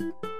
you